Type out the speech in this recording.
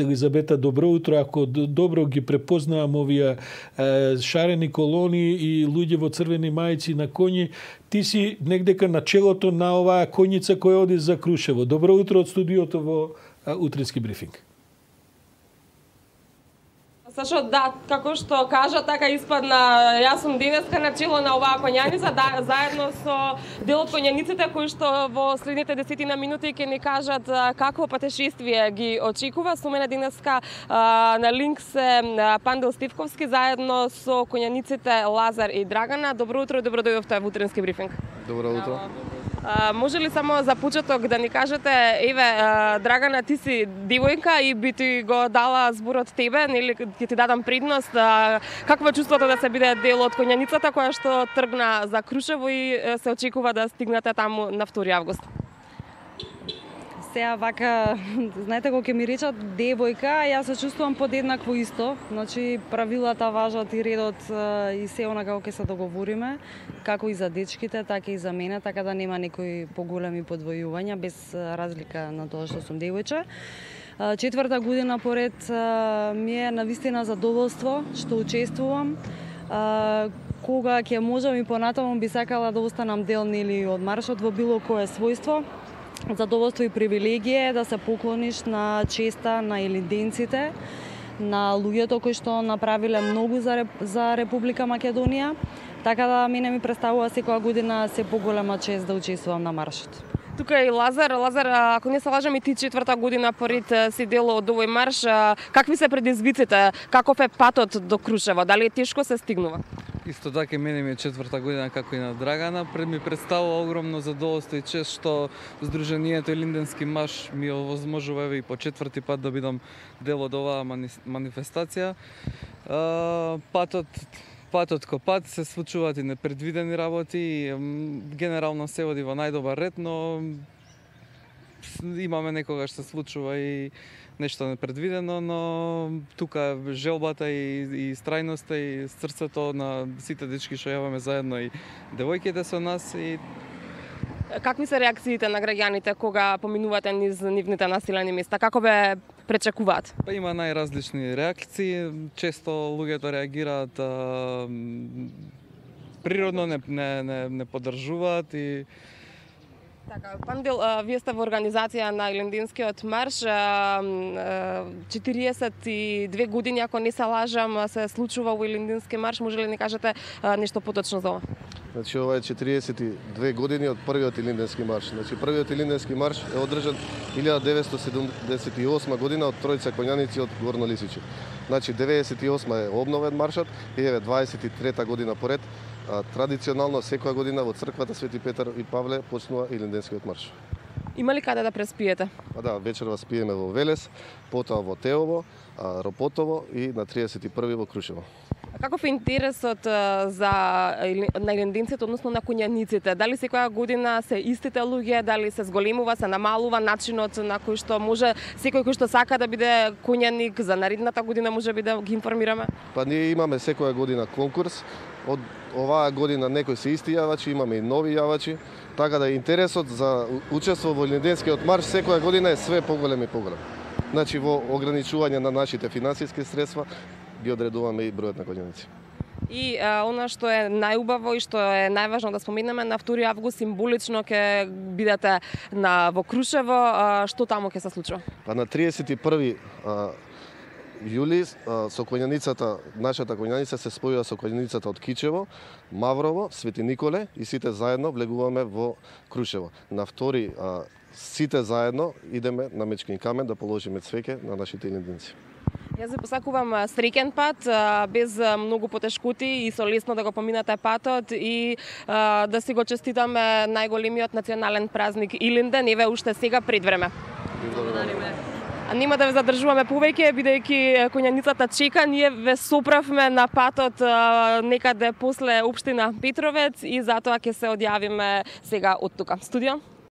Елизабета, добро утро. Ако добро ги препознавам овие е, шарени колони и луѓе во црвени мајци на коњи, ти си негдека на челото на оваа коњица која оди за Крушево. Добро утро од студиото во утрински брифинг. Сашо, да, како што кажа, така испадна, јас сум денеска на чело на оваа конјаница, да, заедно со дел од конјаниците кои што во следните десетина минути ќе ни кажат какво патешествие ги очекува. Со мене денеска а, на линк се Пандел Стивковски заедно со конјаниците Лазар и Драгана. Добро утро и добро дојдовте во утренски брифинг. Добро утро. А, може ли само за почеток да ни кажете, еве, Драгана, ти си девојка и би ти го дала зборот тебе, нели ќе ти дадам предност. А, какво е чувството да се биде дел од конјаницата која што тргна за Крушево и се очекува да стигнете таму на 2 август? Сега вака, знаете кога ќе ми речат девојка, јас се чувствувам подеднакво исто. Значи правилата важат и редот и се она како ќе се договориме, како и за дечките, така и за мене, така да нема некои поголеми подвојувања без разлика на тоа што сум девојче. Четврта година поред ми е навистина задоволство што учествувам кога ќе можам и понатаму би сакала да останам дел нели од маршот во било кое својство задоволство и привилегија да се поклониш на честа на елиденците, на луѓето кои што направиле многу за, за Република Македонија, така да мене ми представува секоја година се поголема чест да учествувам на маршот. Тука е и Лазар. Лазар, ако не се лажам и ти четврта година поред си дел од овој марш, какви се предизвиците? Каков е патот до Крушево? Дали е тешко се стигнува? Исто така мене ми е четврта година како и на Драгана. Пред ми представува огромно задоволство и чест што Сдруженијето Линденски маш ми овозможува еве и по четврти пат да бидам дел од оваа манифестација. Патот патот ко пат се случуваат и непредвидени работи, генерално се води во најдобар ред, но имаме некогаш се случува и нешто непредвидено, но тука желбата и, и страјноста и срцето на сите дечки што јаваме заедно и девојките со нас и Какви се реакциите на граѓаните кога поминувате низ нивните населени места? Како бе пречекуваат? Па има најразлични реакции. Често луѓето реагираат а, природно не, не, не, не поддржуваат и Така, Пандел, вие сте во организација на Илендинскиот марш. 42 години, ако не се лажам, се случува во Илендински марш. Може ли да ни кажете нешто поточно за ова? Значи, ова е 42 години од првиот Илинденски марш. Значи, првиот Илинденски марш е одржан 1978 година од тројца конјаници од Горно Лисичи. Значи, 98 е обновен маршот и еве 23 година поред традиционално секоја година во црквата Свети Петар и Павле почнува Илинденскиот марш. Има ли каде да преспиете? А да, вечерва спиеме во Велес, потоа во Теово, Ропотово и на 31 во Крушево. Каков е интересот за на ирландинците, односно на куњаниците? Дали секоја година се истите луѓе, дали се зголемува, се намалува начинот на кој што може секој кој што сака да биде куњаник за наредната година може би да ги информираме? Па ние имаме секоја година конкурс од оваа година некои се исти јавачи, имаме и нови јавачи, така да интересот за учество во Линденскиот марш секоја година е све поголем и поголем. Значи во ограничување на нашите финансиски средства ги одредуваме и бројот на конјаници. И а, она што е најубаво и што е најважно да споминеме на 2 август символично ќе бидете на во Крушево, а, што таму ќе се случува? Па на 31 а, јули со конјаницата, нашата конјаница се спојува со конјаницата од Кичево, Маврово, Свети Николе и сите заедно влегуваме во Крушево. На втори а, сите заедно идеме на Мечкин камен да положиме цвеќе на нашите илиндинци. Јас ви посакувам среќен пат, без многу потешкути и со лесно да го поминате патот и да си го честитаме најголемиот национален празник Илинден, еве уште сега пред време. Благодариме. Нема да ве задржуваме повеќе, бидејќи коњаницата чека. Ние ве соправме на патот некаде после Обштина Петровец и затоа ќе се одјавиме сега од тука. Студио?